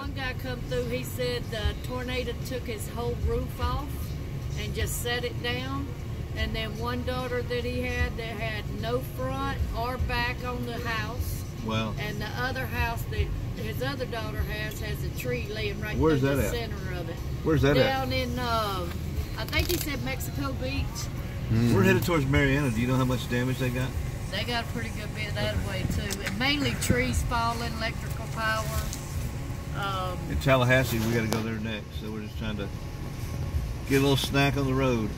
one guy come through, he said the tornado took his whole roof off and just set it down. And then one daughter that he had that had no front or back on the house. Wow. And the other house that his other daughter has has a tree laying right Where's that the at? center of it. Where's that at? Down in, uh, I think he said Mexico Beach. We're headed towards Marianna. Do you know how much damage they got? They got a pretty good bit that way too. And mainly trees falling, electrical power. In Tallahassee, we got to go there next. So we're just trying to get a little snack on the road.